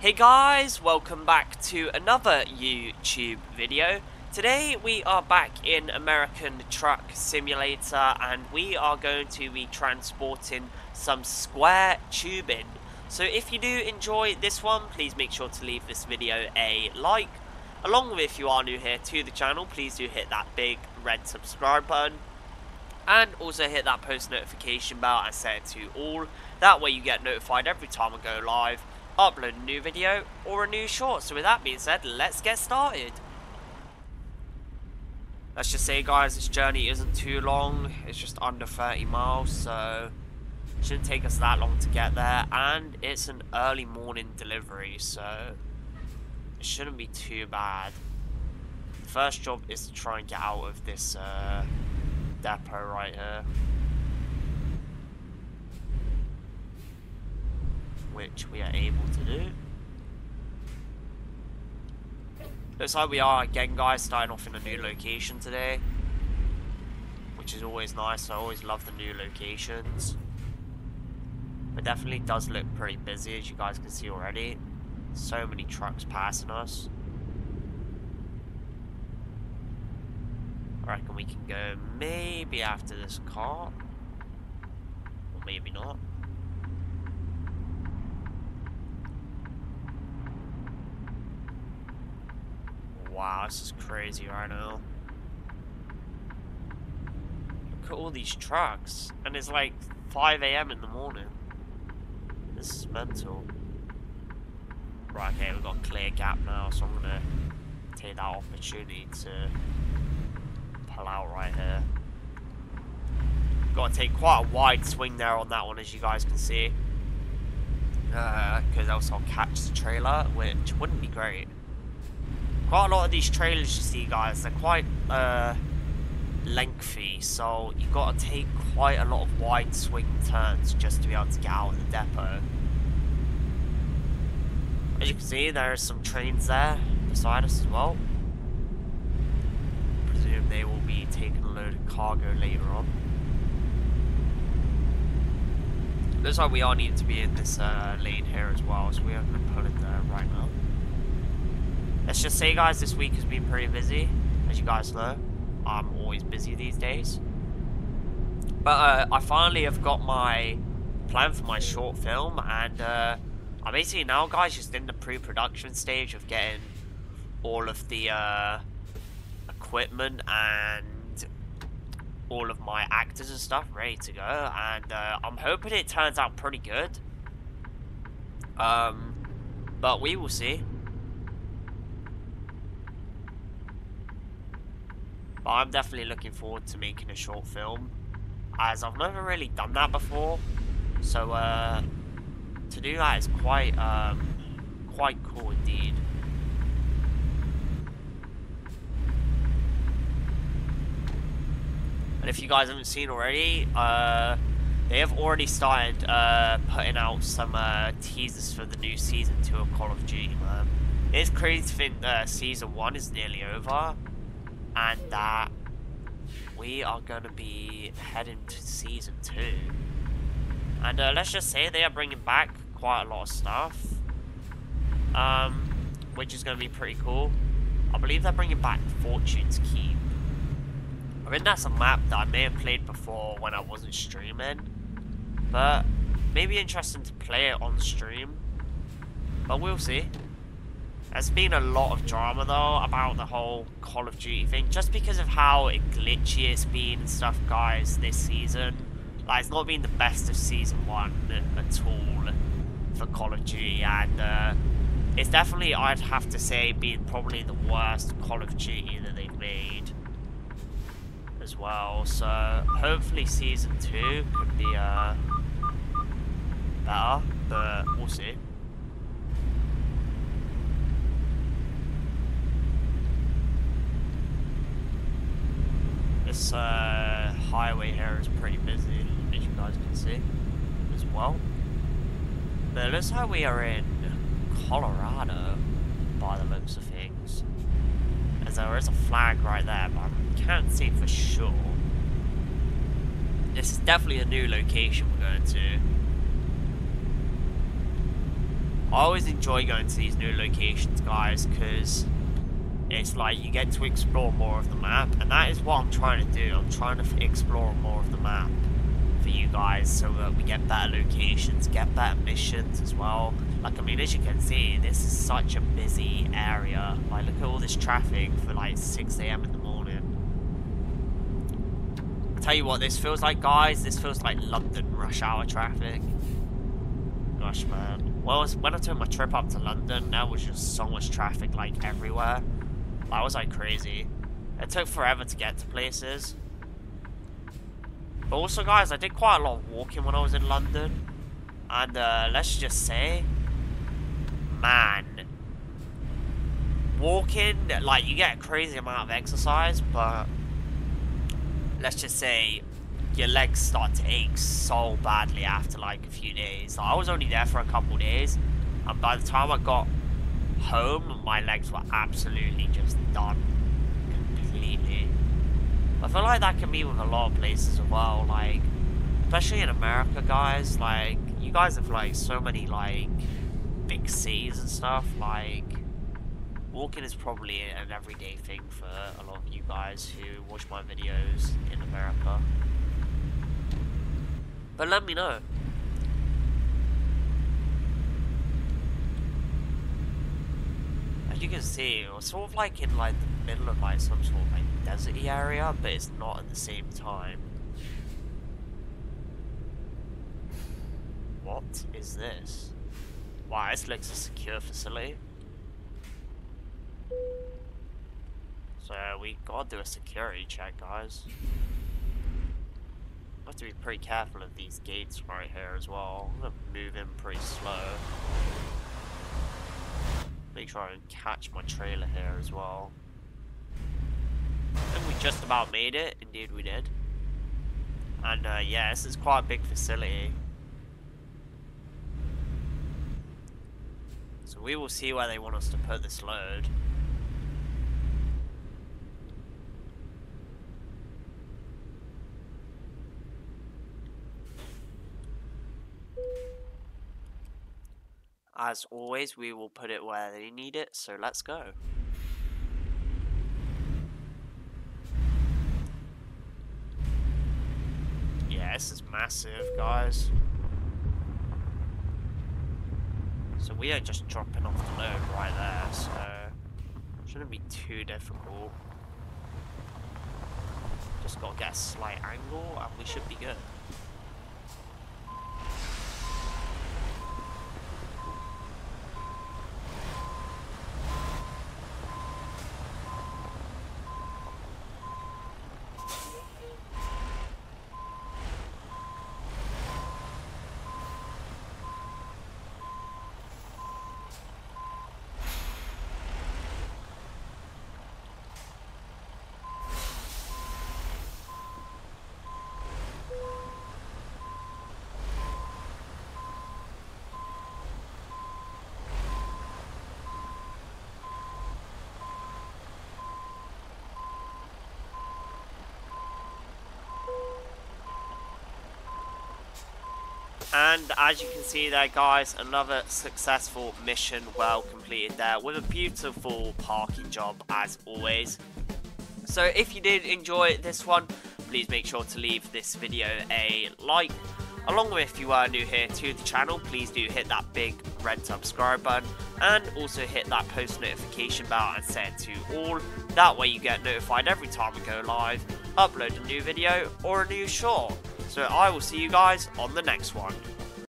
Hey guys, welcome back to another YouTube video. Today we are back in American Truck Simulator and we are going to be transporting some square tubing. So if you do enjoy this one, please make sure to leave this video a like. Along with if you are new here to the channel, please do hit that big red subscribe button. And also hit that post notification bell and set it to all. That way you get notified every time I go live upload a new video or a new short. So with that being said, let's get started. Let's just say guys, this journey isn't too long. It's just under 30 miles, so it shouldn't take us that long to get there. And it's an early morning delivery, so it shouldn't be too bad. First job is to try and get out of this uh, depot right here. Which we are able to do. Looks like we are again guys starting off in a new location today. Which is always nice, I always love the new locations. It definitely does look pretty busy as you guys can see already. So many trucks passing us. I reckon we can go maybe after this car. Or maybe not. Wow, this is crazy right now. Look at all these trucks. And it's like 5 a.m. in the morning. This is mental. Right, okay, we've got a clear gap now, so I'm gonna take that opportunity to pull out right here. Got to take quite a wide swing there on that one, as you guys can see. Because uh, else I'll catch the trailer, which wouldn't be great. Quite a lot of these trailers you see, guys, they're quite uh, lengthy, so you've got to take quite a lot of wide swing turns just to be able to get out of the depot. As you can see, there are some trains there beside us as well. I presume they will be taking a load of cargo later on. Looks like we are needing to be in this uh, lane here as well, so we are going to pull it there right now. Let's just say, guys, this week has been pretty busy. As you guys know, I'm always busy these days. But uh, I finally have got my plan for my short film, and uh, I'm basically now, guys, just in the pre-production stage of getting all of the uh, equipment and all of my actors and stuff ready to go, and uh, I'm hoping it turns out pretty good. Um, but we will see. I'm definitely looking forward to making a short film, as I've never really done that before. So uh, to do that is quite um, quite cool indeed. And if you guys haven't seen already, uh, they have already started uh, putting out some uh, teasers for the new season 2 of Call of Duty. It's crazy to think season 1 is nearly over and that we are going to be heading to season 2. And uh, let's just say they are bringing back quite a lot of stuff, um, which is going to be pretty cool. I believe they're bringing back Fortune's Keep. I mean, that's a map that I may have played before when I wasn't streaming, but maybe interesting to play it on stream, but we'll see. There's been a lot of drama though about the whole Call of Duty thing, just because of how glitchy it's been and stuff, guys, this season. Like, it's not been the best of season one at all for Call of Duty, and uh, it's definitely, I'd have to say, been probably the worst Call of Duty that they've made as well. So hopefully season two could be uh, better, but we'll see. This uh, highway here is pretty busy, as you guys can see, as well. But looks like we are in Colorado, by the looks of things. As there is a flag right there, but I can't see for sure. This is definitely a new location we're going to. I always enjoy going to these new locations, guys, because it's like you get to explore more of the map, and that is what I'm trying to do. I'm trying to explore more of the map for you guys so that we get better locations, get better missions as well. Like, I mean, as you can see, this is such a busy area. Like, look at all this traffic for like 6am in the morning. I tell you what, this feels like, guys, this feels like London rush hour traffic. Gosh, man. Well, when I took my trip up to London, there was just so much traffic, like, everywhere. That was, like, crazy. It took forever to get to places. But also, guys, I did quite a lot of walking when I was in London. And, uh, let's just say, man, walking, like, you get a crazy amount of exercise, but let's just say your legs start to ache so badly after, like, a few days. Like, I was only there for a couple days, and by the time I got home, my legs were absolutely just done completely. I feel like that can be with a lot of places as well, like, especially in America, guys, like, you guys have, like, so many, like, big cities and stuff, like, walking is probably an everyday thing for a lot of you guys who watch my videos in America. But let me know. As you can see, we're sort of like in like the middle of like some sort of like deserty area, but it's not at the same time. What is this? Wow, this looks a secure facility. So we gotta do a security check, guys. Have to be pretty careful of these gates right here as well. I'm in pretty slow. Make sure I catch my trailer here as well. Think we just about made it. Indeed we did. And uh, yeah, this is quite a big facility. So we will see where they want us to put this load. As always, we will put it where they need it, so let's go. Yeah, this is massive, guys. So we are just dropping off the load right there, so shouldn't be too difficult. Just gotta get a slight angle and we should be good. And as you can see there guys, another successful mission well completed there with a beautiful parking job as always. So if you did enjoy this one, please make sure to leave this video a like. Along with if you are new here to the channel, please do hit that big red subscribe button and also hit that post notification bell and set it to all. That way you get notified every time we go live, upload a new video or a new short. So I will see you guys on the next one.